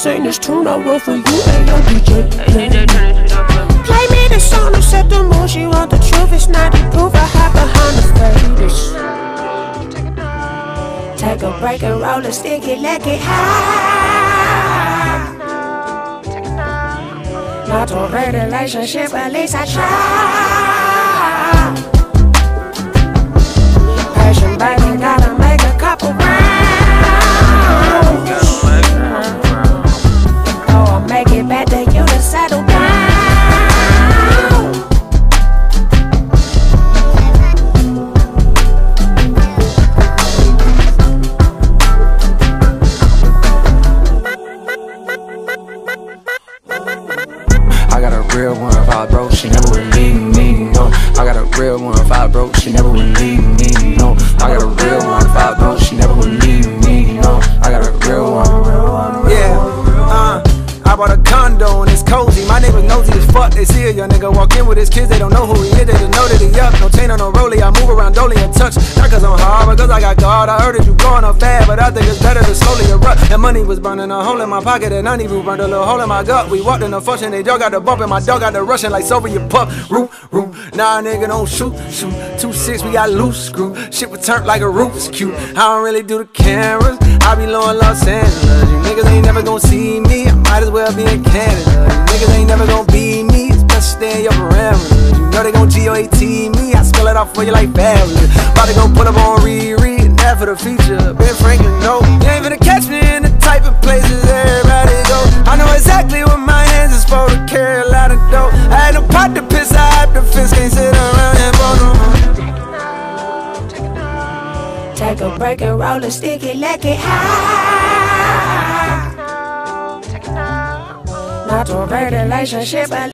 I sang this tune I wrote for you, and yo DJ. Play me the song to set the mood. She want the truth, it's not the proof. I hide behind the faders. Take a break and roll a sticky, let it high. Not a relationship, at least I try. Real one if I broke, she never would leave me, no. I got a real one if I broke, she never would leave me, no. I got a real one if I broke, she never would leave me, no. I got a real one. Yeah, uh, I bought a condo and it's cozy. My neighbors nosy as fuck. They see a young nigga walk in with his kids, they don't know who he is, they just know that he up. No chain on no rollie, touch. Not cause I'm hard, but cause I got God. I heard that you blowing up bad, but I think it's better to slowly erupt. And money was burning a hole in my pocket, and I need even burned a little hole in my gut. We walked in the function, they dog got the bump, and my dog got the rushing like Soviet pup. Root, root, nah, nigga, don't shoot, shoot. Two six, we got loose screw. Shit was turned like a roof, it's cute. I don't really do the cameras, I be low in Los Angeles. You niggas ain't never gonna see me, I might as well be in Canada. You niggas ain't never gonna be me, it's best to stay in your parameters. You know they gon' G-O-A-T me, out for you like Fabolous. About to go put up on Riri, and that for the feature. Ben Franklin, no, you ain't finna catch me in the type of places everybody go. I know exactly what my hands is for to carry a lot of dough. I had no pot to piss, I have to fist, can't sit around and bone no more. Take a break and roll a sticky, let it high. Not a real relationship, but